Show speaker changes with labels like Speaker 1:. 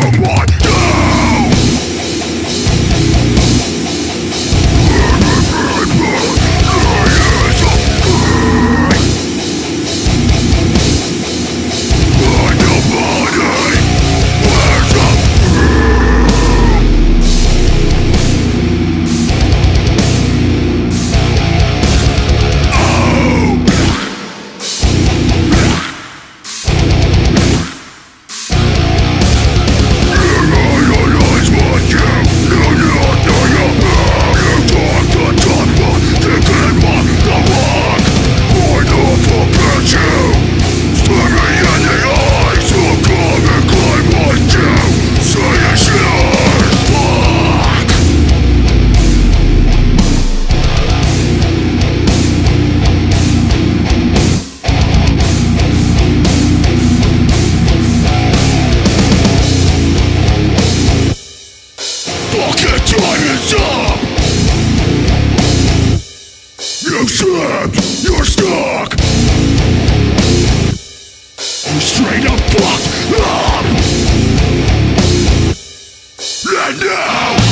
Speaker 1: Fucking the fuck up! And now!